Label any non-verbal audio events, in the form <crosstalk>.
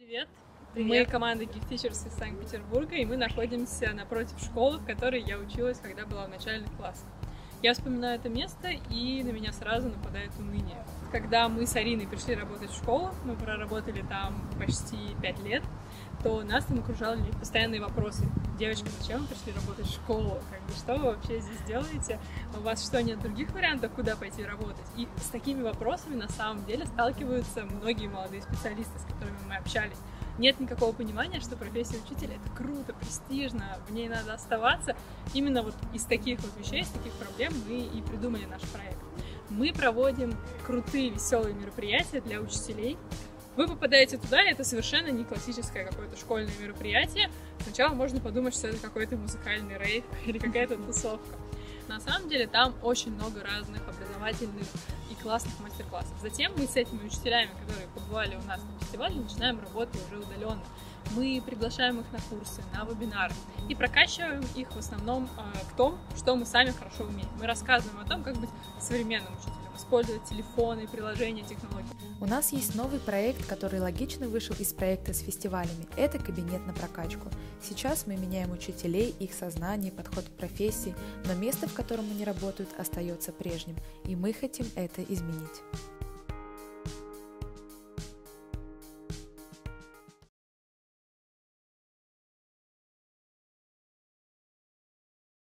Привет. Привет. Мы команда Gift Teachers из Санкт-Петербурга, и мы находимся напротив школы, в которой я училась, когда была в начальных классах. Я вспоминаю это место, и на меня сразу нападает уныние. Когда мы с Ариной пришли работать в школу, мы проработали там почти пять лет, то нас там окружали постоянные вопросы. Девочка, зачем вы пришли работать в школу? Как бы, что вы вообще здесь делаете? У вас что, нет других вариантов, куда пойти работать? И с такими вопросами на самом деле сталкиваются многие молодые специалисты, с которыми мы общались. Нет никакого понимания, что профессия учителя это круто, престижно, в ней надо оставаться. Именно вот из таких вот вещей, из таких проблем мы и придумали наш проект. Мы проводим крутые, веселые мероприятия для учителей, вы попадаете туда, и это совершенно не классическое какое-то школьное мероприятие. Сначала можно подумать, что это какой-то музыкальный рейд <laughs> или какая-то тусовка. На самом деле там очень много разных образовательных и классных мастер-классов. Затем мы с этими учителями, которые побывали у нас на фестивале, начинаем работать уже удаленно. Мы приглашаем их на курсы, на вебинары и прокачиваем их в основном э, в том, что мы сами хорошо умеем. Мы рассказываем о том, как быть современным учителем, использовать телефоны, приложения, технологии. У нас есть новый проект, который логично вышел из проекта с фестивалями. Это кабинет на прокачку. Сейчас мы меняем учителей, их сознание, подход к профессии, но место, в котором они работают, остается прежним, и мы хотим это изменить.